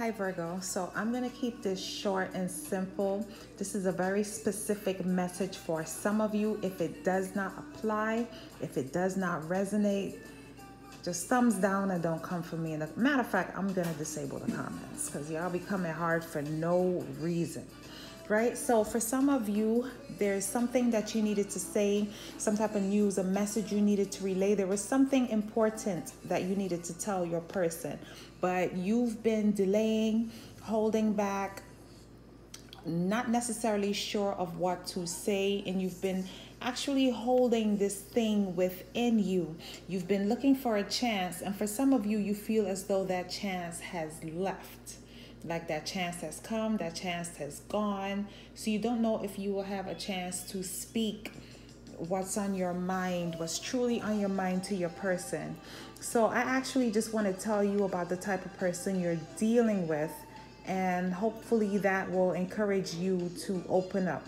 Hi Virgo. So I'm going to keep this short and simple. This is a very specific message for some of you. If it does not apply, if it does not resonate, just thumbs down and don't come for me. And matter of fact, I'm going to disable the comments because y'all be coming hard for no reason right? So for some of you, there's something that you needed to say, some type of news, a message you needed to relay. There was something important that you needed to tell your person, but you've been delaying, holding back, not necessarily sure of what to say, and you've been actually holding this thing within you. You've been looking for a chance, and for some of you, you feel as though that chance has left like that chance has come, that chance has gone. So you don't know if you will have a chance to speak what's on your mind, what's truly on your mind to your person. So I actually just want to tell you about the type of person you're dealing with, and hopefully that will encourage you to open up.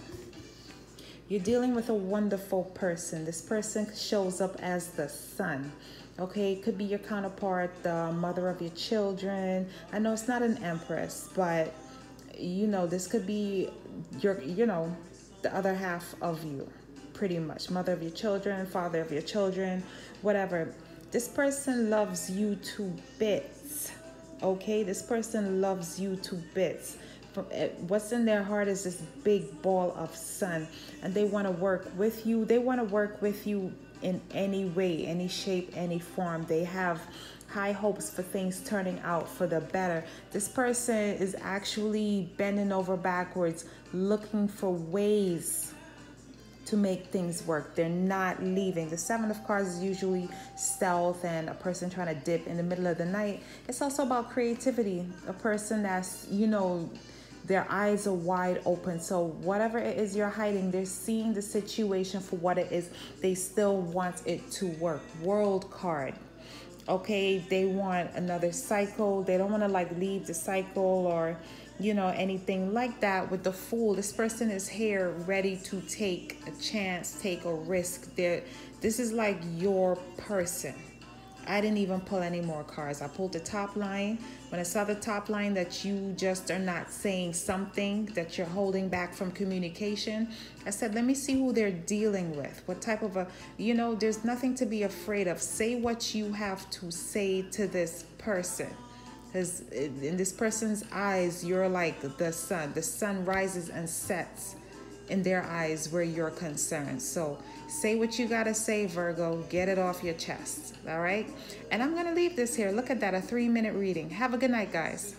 You're dealing with a wonderful person. This person shows up as the sun. Okay, it could be your counterpart, the mother of your children. I know it's not an empress, but you know, this could be your, you know, the other half of you, pretty much. Mother of your children, father of your children, whatever. This person loves you to bits. Okay, this person loves you to bits. Eh, what's in their heart is this big ball of sun, and they want to work with you. They want to work with you in any way, any shape, any form. They have high hopes for things turning out for the better. This person is actually bending over backwards, looking for ways to make things work. They're not leaving. The Seven of Cards is usually stealth and a person trying to dip in the middle of the night. It's also about creativity. A person that's, you know, their eyes are wide open. So, whatever it is you're hiding, they're seeing the situation for what it is. They still want it to work. World card. Okay, they want another cycle. They don't want to like leave the cycle or, you know, anything like that. With the fool, this person is here ready to take a chance, take a risk. There, this is like your person I didn't even pull any more cards. I pulled the top line. When I saw the top line that you just are not saying something that you're holding back from communication, I said, let me see who they're dealing with. What type of a, you know, there's nothing to be afraid of. Say what you have to say to this person. Because in this person's eyes, you're like the sun. The sun rises and sets in their eyes where you're concerned. So say what you got to say, Virgo. Get it off your chest. All right. And I'm going to leave this here. Look at that a three minute reading. Have a good night, guys.